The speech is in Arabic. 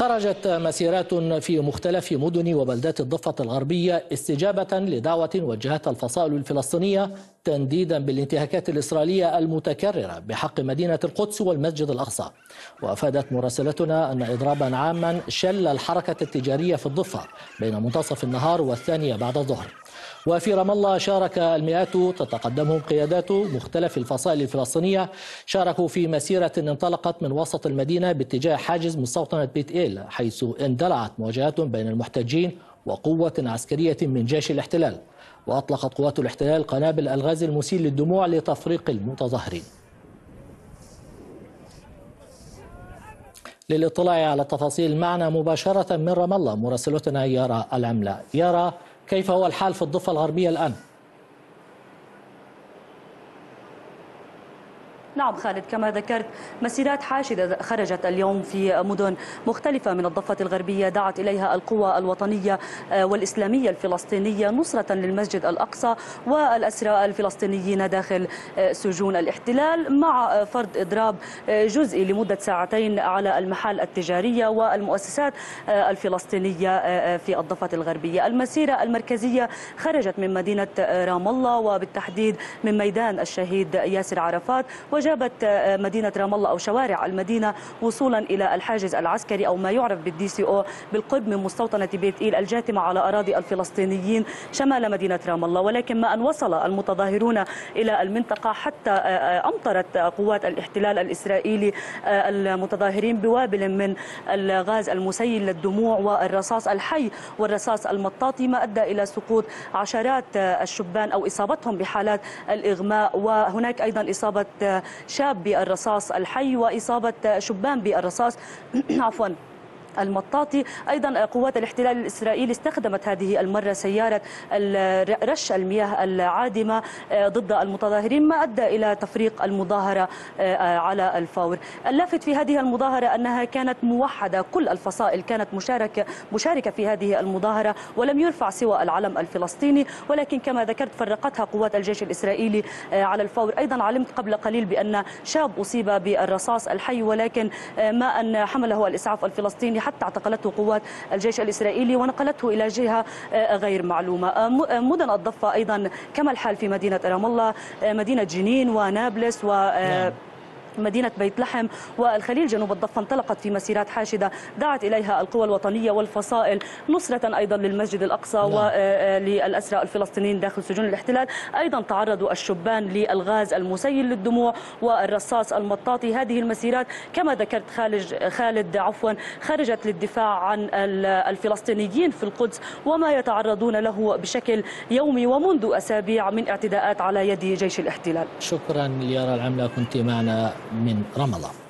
خرجت مسيرات في مختلف مدن وبلدات الضفة الغربية استجابة لدعوة وجهتها الفصائل الفلسطينية تنديدا بالانتهاكات الإسرائيلية المتكررة بحق مدينة القدس والمسجد الأقصى. وأفادت مراسلتنا أن إضرابا عاما شل الحركة التجارية في الضفة بين منتصف النهار والثانية بعد الظهر. وفي رام الله شارك المئات تتقدمهم قيادات مختلف الفصائل الفلسطينية. شاركوا في مسيرة انطلقت من وسط المدينة باتجاه حاجز مستوطنة بيت إيل حيث اندلعت مواجهات بين المحتجين وقوة عسكرية من جيش الاحتلال. وأطلقت قوات الاحتلال قنابل الغاز المسيل للدموع لتفريق المتظاهرين. للاطلاع على التفاصيل معنا مباشرة من رام الله مراسلتنا يارا العملاء يارا كيف هو الحال في الضفة الغربية الآن؟ نعم خالد كما ذكرت مسيرات حاشدة خرجت اليوم في مدن مختلفة من الضفة الغربية دعت إليها القوى الوطنية والإسلامية الفلسطينية نصرة للمسجد الأقصى والأسرى الفلسطينيين داخل سجون الاحتلال مع فرض إضراب جزئي لمدة ساعتين على المحال التجارية والمؤسسات الفلسطينية في الضفة الغربية. المسيرة المركزية خرجت من مدينة رام الله وبالتحديد من ميدان الشهيد ياسر عرفات وجابت مدينة رام الله أو شوارع المدينة وصولا إلى الحاجز العسكري أو ما يعرف بال DCO بالقرب من مستوطنة بيت إيل الجاثمة على أراضي الفلسطينيين شمال مدينة رام الله. ولكن ما أن وصل المتظاهرون إلى المنطقة حتى أمطرت قوات الاحتلال الإسرائيلي المتظاهرين بوابل من الغاز المسيل للدموع والرصاص الحي والرصاص المطاطي ما أدى إلى سقوط عشرات الشبان أو إصابتهم بحالات الإغماء. وهناك أيضا إصابة شاب بالرصاص الحي وإصابة شبان بالرصاص. عفوا. المطاطي أيضا قوات الاحتلال الإسرائيلي استخدمت هذه المرة سيارة رش المياه العادمة ضد المتظاهرين ما أدى إلى تفريق المظاهرة على الفور. اللافت في هذه المظاهرة أنها كانت موحدة. كل الفصائل كانت مشاركة, مشاركة في هذه المظاهرة ولم يرفع سوى العلم الفلسطيني. ولكن كما ذكرت فرقتها قوات الجيش الإسرائيلي على الفور. أيضا علمت قبل قليل بأن شاب أصيب بالرصاص الحي ولكن ما أن حمله الإسعاف الفلسطيني حتى اعتقلته قوات الجيش الإسرائيلي ونقلته إلى جهة غير معلومة مدن الضفة أيضا كما الحال في مدينة رام الله مدينة جنين ونابلس و نعم. مدينة بيت لحم والخليل جنوب الضفة انطلقت في مسيرات حاشدة دعت إليها القوى الوطنية والفصائل نصرة أيضا للمسجد الأقصى نعم. وللأسرى الفلسطينيين داخل سجون الاحتلال. أيضا تعرضوا الشبان للغاز المسيل للدموع والرصاص المطاطي. هذه المسيرات كما ذكرت خالد خالد عفوا خرجت للدفاع عن الفلسطينيين في القدس وما يتعرضون له بشكل يومي ومنذ أسابيع من اعتداءات على يد جيش الاحتلال. شكرا ليارا العملة كنت معنا من رام الله